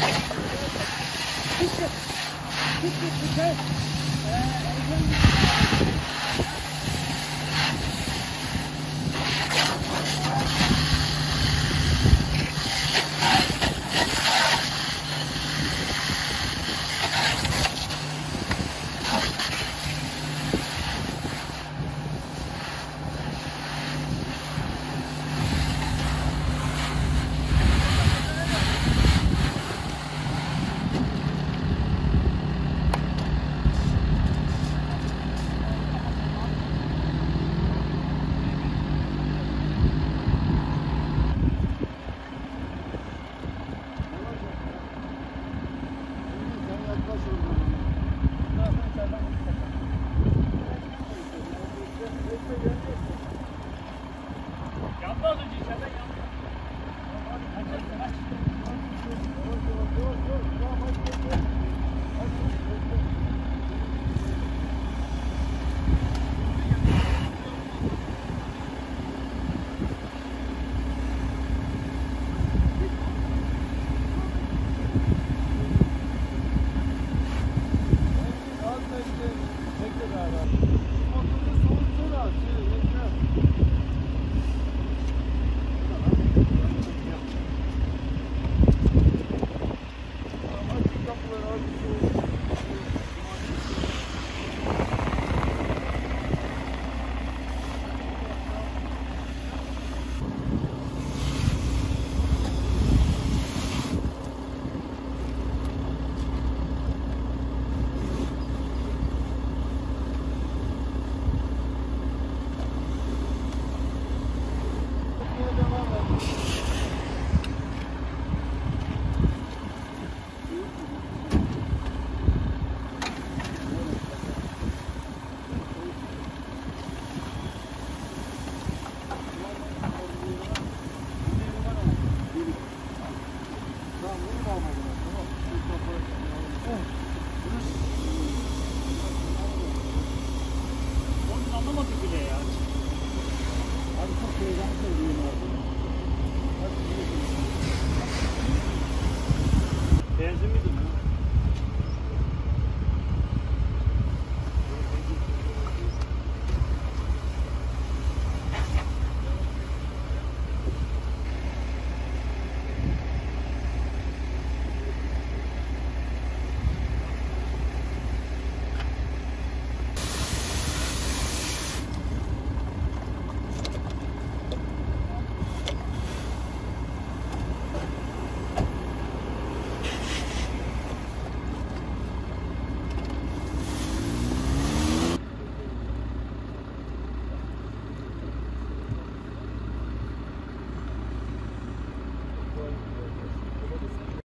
Yandı az önce içeriden yandı. Almadı bile ya. Abi çok heyecanlı bir oyun oldu.